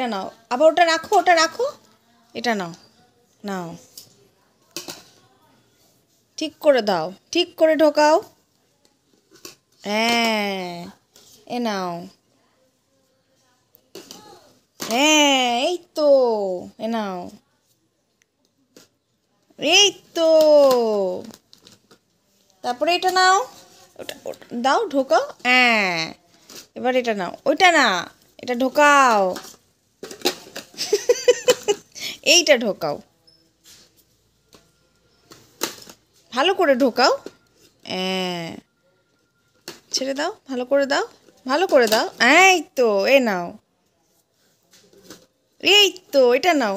এটা নাও। আবার ওটা রাখো ওটা রাখো। এটা নাও। নাও। ঠিক করে দাও। ঠিক করে ঢোকাও। হ্যাঁ এ নাও। হ্যাঁ এই তো, এ নাও। এই তো। তারপরে এটা নাও। ওটা, দাও, ঢোকাও। হ্যাঁ এবার এটা নাও। ওইটা না, এটা ঢোকাও। এইটা ঢোকাও। ভালো করে ঢোকাও। ছেড়ে দাও, ভালো করে দাও, ভালো করে দাও। এই তো, এ নাও। এই তো, এটা নাও।